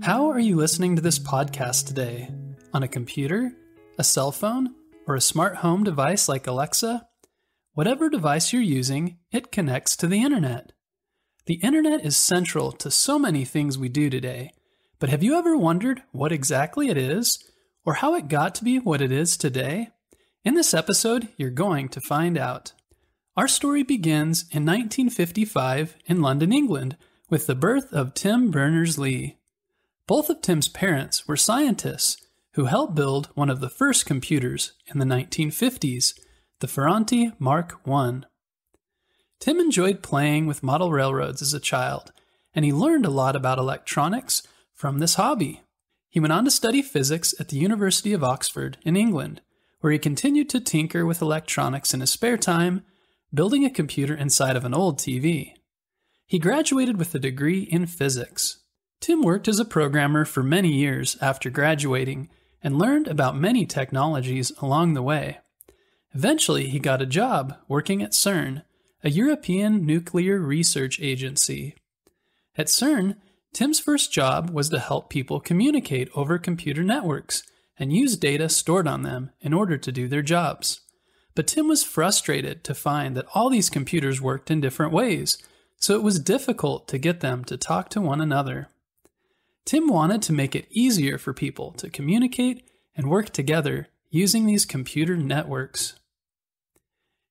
How are you listening to this podcast today? On a computer, a cell phone, or a smart home device like Alexa? Whatever device you're using, it connects to the internet. The internet is central to so many things we do today, but have you ever wondered what exactly it is, or how it got to be what it is today? In this episode, you're going to find out. Our story begins in 1955 in London, England, with the birth of Tim Berners Lee. Both of Tim's parents were scientists who helped build one of the first computers in the 1950s, the Ferranti Mark I. Tim enjoyed playing with model railroads as a child, and he learned a lot about electronics from this hobby. He went on to study physics at the University of Oxford in England, where he continued to tinker with electronics in his spare time building a computer inside of an old TV. He graduated with a degree in physics. Tim worked as a programmer for many years after graduating and learned about many technologies along the way. Eventually, he got a job working at CERN, a European nuclear research agency. At CERN, Tim's first job was to help people communicate over computer networks and use data stored on them in order to do their jobs. But Tim was frustrated to find that all these computers worked in different ways, so it was difficult to get them to talk to one another. Tim wanted to make it easier for people to communicate and work together using these computer networks.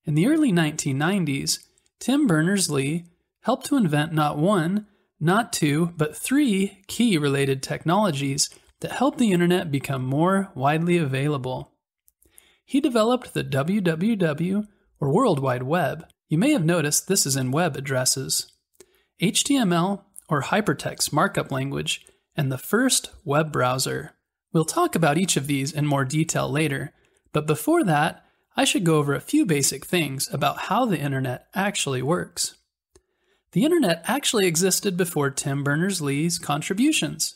In the early 1990s, Tim Berners Lee helped to invent not one, not two, but three key related technologies that helped the internet become more widely available. He developed the www or World Wide Web. You may have noticed this is in web addresses. HTML or hypertext markup language and the first web browser. We'll talk about each of these in more detail later, but before that, I should go over a few basic things about how the internet actually works. The internet actually existed before Tim Berners Lee's contributions.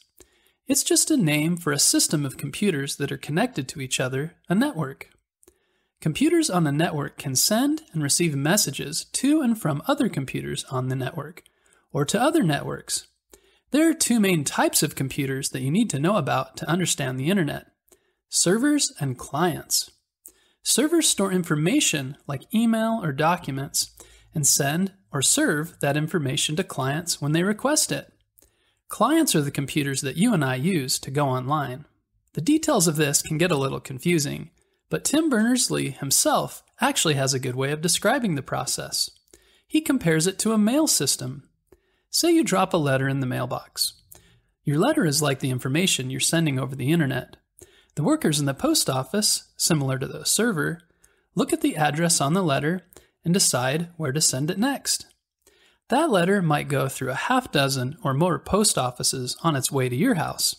It's just a name for a system of computers that are connected to each other, a network. Computers on the network can send and receive messages to and from other computers on the network, or to other networks. There are two main types of computers that you need to know about to understand the internet servers and clients. Servers store information like email or documents and send or serve that information to clients when they request it. Clients are the computers that you and I use to go online. The details of this can get a little confusing, but Tim Berners Lee himself actually has a good way of describing the process. He compares it to a mail system. Say you drop a letter in the mailbox. Your letter is like the information you're sending over the internet. The workers in the post office, similar to the server, look at the address on the letter and decide where to send it next. That letter might go through a half dozen or more post offices on its way to your house,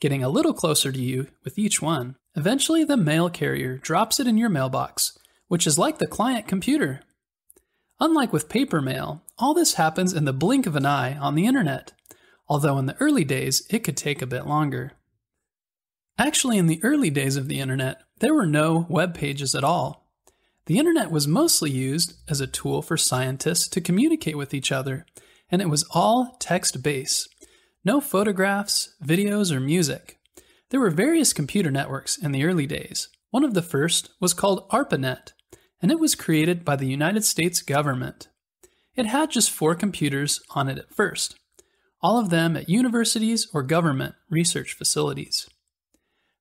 getting a little closer to you with each one. Eventually, the mail carrier drops it in your mailbox, which is like the client computer. Unlike with paper mail, all this happens in the blink of an eye on the internet, although in the early days it could take a bit longer. Actually, in the early days of the internet, there were no web pages at all. The internet was mostly used as a tool for scientists to communicate with each other, and it was all text based. No photographs, videos, or music. There were various computer networks in the early days. One of the first was called ARPANET, and it was created by the United States government. It had just four computers on it at first, all of them at universities or government research facilities.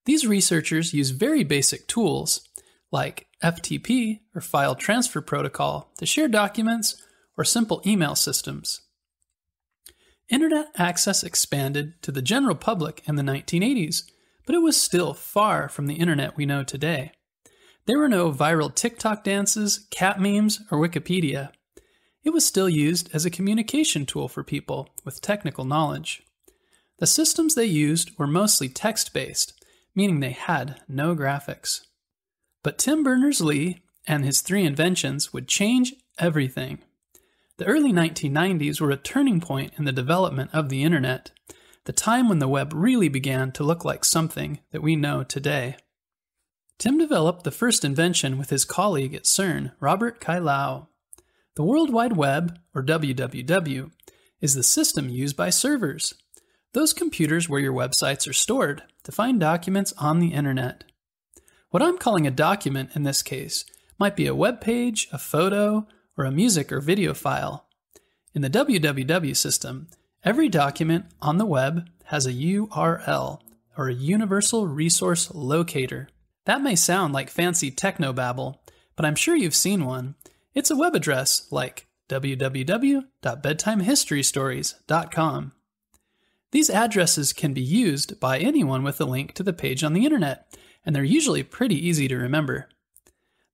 These researchers use very basic tools like FTP or File Transfer Protocol to share documents or simple email systems. Internet access expanded to the general public in the 1980s but it was still far from the internet we know today. There were no viral TikTok dances, cat memes, or Wikipedia. It was still used as a communication tool for people with technical knowledge. The systems they used were mostly text based, meaning they had no graphics. But Tim Berners Lee and his three inventions would change everything. The early 1990s were a turning point in the development of the internet, the time when the web really began to look like something that we know today. Tim developed the first invention with his colleague at CERN, Robert Cailliau. The World Wide Web, or WWW, is the system used by servers. those computers where your websites are stored to find documents on the internet. What I'm calling a document in this case might be a web page, a photo, or a music or video file. In the WWW system, every document on the web has a URL, or a Universal Resource Locator. That may sound like fancy technobabble, but I'm sure you've seen one. It's a web address like www.bedtimehistorystories.com. These addresses can be used by anyone with a link to the page on the internet, and they're usually pretty easy to remember.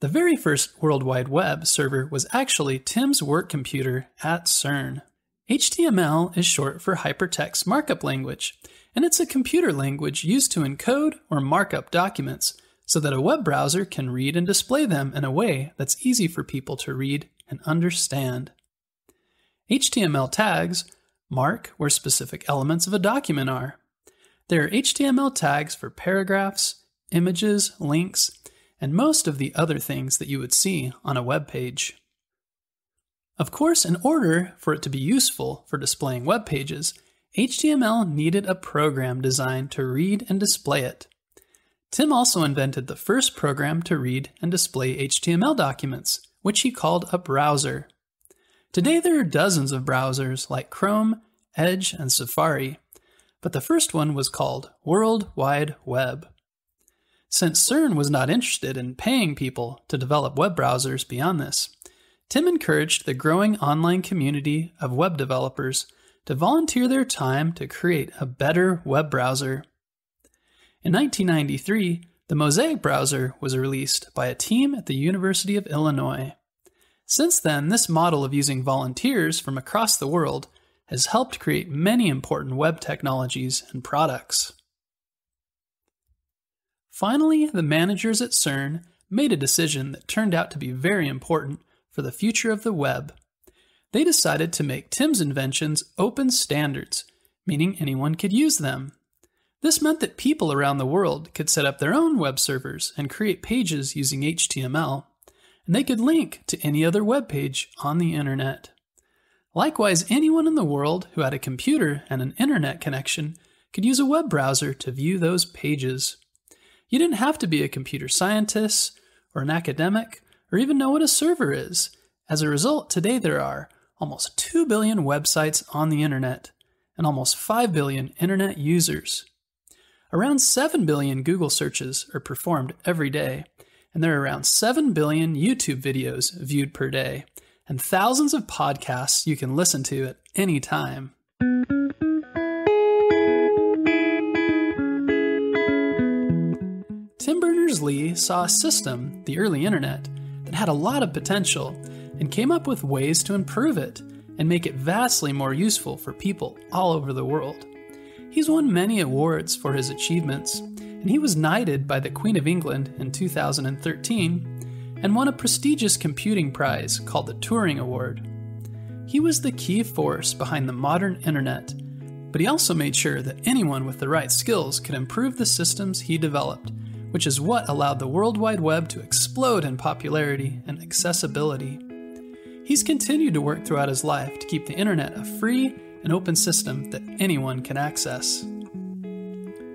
The very first World Wide Web server was actually Tim's work computer at CERN. HTML is short for Hypertext Markup Language, and it's a computer language used to encode or mark up documents so that a web browser can read and display them in a way that's easy for people to read and understand. HTML tags mark where specific elements of a document are. There are HTML tags for paragraphs, images, links, and most of the other things that you would see on a web page. Of course, in order for it to be useful for displaying web pages, HTML needed a program designed to read and display it. Tim also invented the first program to read and display HTML documents, which he called a browser. Today there are dozens of browsers like Chrome, Edge, and Safari, but the first one was called World Wide Web. Since CERN was not interested in paying people to develop web browsers beyond this, Tim encouraged the growing online community of web developers to volunteer their time to create a better web browser. In 1993, the Mosaic browser was released by a team at the University of Illinois. Since then, this model of using volunteers from across the world has helped create many important web technologies and products. Finally, the managers at CERN made a decision that turned out to be very important for the future of the web they decided to make Tim's inventions open standards, meaning anyone could use them. This meant that people around the world could set up their own web servers and create pages using HTML, and they could link to any other web page on the internet. Likewise, anyone in the world who had a computer and an internet connection could use a web browser to view those pages. You didn't have to be a computer scientist or an academic or even know what a server is. As a result, today there are almost 2 billion websites on the internet, and almost 5 billion internet users. Around 7 billion Google searches are performed every day, and there are around 7 billion YouTube videos viewed per day, and thousands of podcasts you can listen to at any time. Tim Berners Lee saw a system, the early internet, that had a lot of potential and came up with ways to improve it and make it vastly more useful for people all over the world. He's won many awards for his achievements, and he was knighted by the Queen of England in 2013 and won a prestigious computing prize called the Turing Award. He was the key force behind the modern internet, but he also made sure that anyone with the right skills could improve the systems he developed, which is what allowed the World Wide Web to explode in popularity and accessibility. He's continued to work throughout his life to keep the internet a free and open system that anyone can access.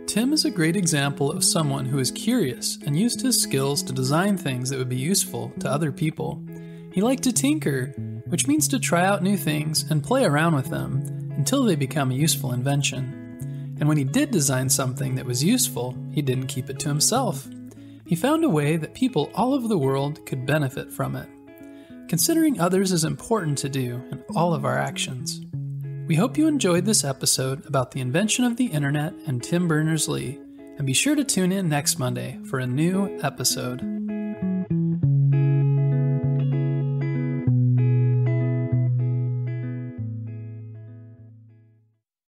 Tim is a great example of someone who is curious and used his skills to design things that would be useful to other people. He liked to tinker, which means to try out new things and play around with them until they become a useful invention. And when he did design something that was useful, he didn't keep it to himself. He found a way that people all over the world could benefit from it. Considering others is important to do in all of our actions. We hope you enjoyed this episode about the invention of the internet and Tim Berners Lee, and be sure to tune in next Monday for a new episode.